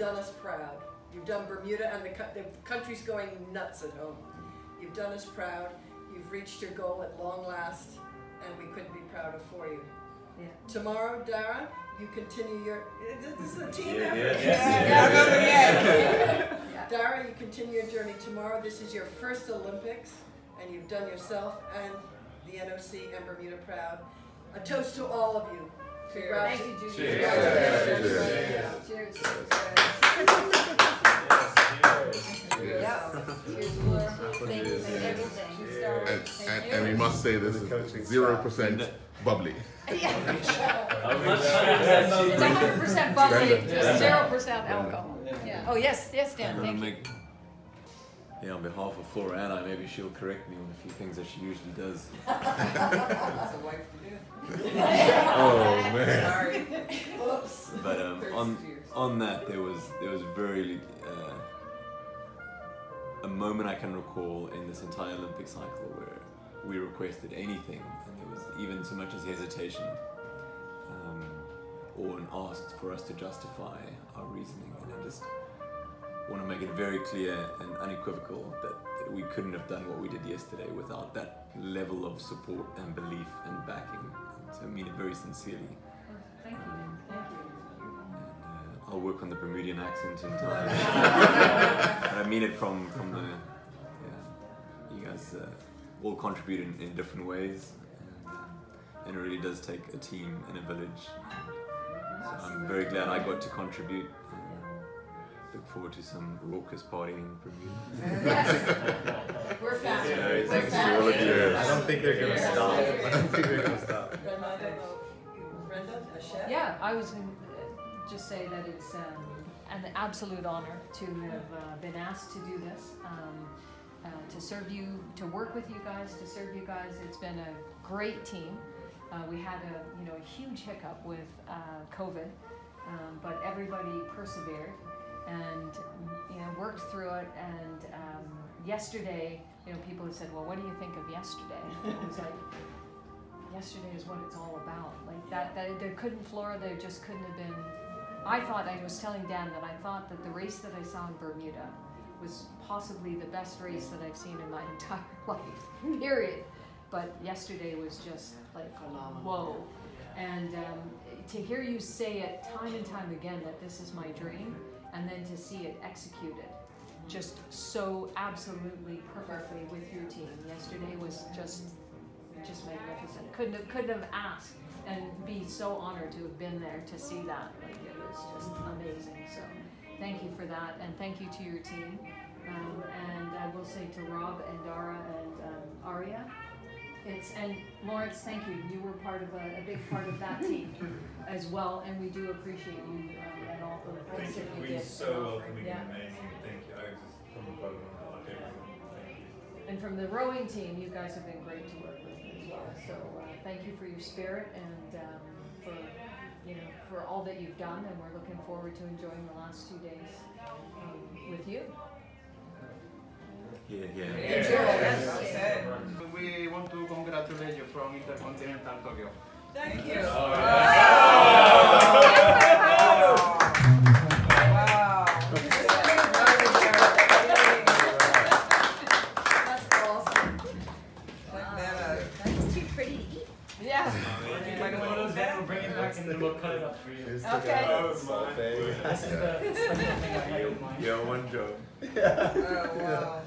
done us proud. You've done Bermuda and the, the country's going nuts at home. You've done us proud. You've reached your goal at long last, and we couldn't be prouder for you. Yeah. Tomorrow, Dara, you continue your. This is a team yeah. Yeah, yeah, Dara, you continue your journey tomorrow. This is your first Olympics, and you've done yourself and the NOC and Bermuda proud. A toast to all of you. Thank you, Judy. Cheers. Cheers. Yes, Cheers for things and everything. And, Thank and, you. and we must say this is zero percent bubbly. Yeah. I'm not It's sure. hundred percent bubbly, Brenda. just zero percent alcohol. Yeah. Yeah. Oh, yes, yes, Dan, I'm gonna thank you. Make, yeah, on behalf of Florana, maybe she'll correct me on a few things that she usually does. That's a wife to do. Oh man. Sorry. Oops. But um, on on that, there was there was very uh, a moment I can recall in this entire Olympic cycle where we requested anything, and there was even so much as hesitation, um, or an ask for us to justify our reasoning. And I just want to make it very clear and unequivocal that, that we couldn't have done what we did yesterday without that level of support and belief and backing. So I mean it very sincerely. Thank you, Um, thank you. and, uh, I'll work on the Bermudian accent in time. but I mean it from from the yeah. You guys uh, all contribute in, in different ways, and, um, and it really does take a team and a village. So I'm very glad I got to contribute. And Look forward to some raucous partying from Bermuda. Yes. We're fast. Yeah, We're thanks to fast. all of you. I don't think they're gonna stop. I don't think they're gonna stop. Brenda, I don't know if you, Brenda, a chef? Yeah, I was going to just say that it's um, an absolute honor to have uh, been asked to do this, um, uh, to serve you, to work with you guys, to serve you guys. It's been a great team. Uh, we had a you know a huge hiccup with uh, COVID, um, but everybody persevered and you know worked through it. And um, yesterday, you know, people have said, "Well, what do you think of yesterday?" And it was like yesterday is what it's all about. Like that, that there couldn't Flora, there just couldn't have been. I thought I was telling Dan that I thought that the race that I saw in Bermuda was possibly the best race that I've seen in my entire life. Period. But yesterday was just like Phenomenal. whoa. And um, to hear you say it time and time again that this is my dream, and then to see it executed just so absolutely perfectly with your team. Yesterday was just just magnificent. Couldn't have, couldn't have asked and be so honored to have been there to see that. Like it was just amazing. So thank you for that, and thank you to your team. Um, and I will say to Rob and Dara and um, Aria, it's and Lawrence, thank you. You were part of a, a big part of that team as well, and we do appreciate you um, and all the things that you We did. so welcoming Yeah. and amazing. Thank you. I just from the bottom of my heart. Thank you. And from the rowing team, you guys have been great to work with as well. So uh, thank you for your spirit and um, for you know for all that you've done. And we're looking forward to enjoying the last two days um, with you. Yeah, yeah. Enjoy. Yes. Well said. We want to congratulate you from Intercontinental Tokyo. Thank you. Wow. That's awesome. Check that out. That's too pretty. Yeah. By the way, Photos that we'll bring it back and then we'll cut it up for you. Okay. Oh, my. This is the special thing I had in mind. Yeah, one job. Oh, wow.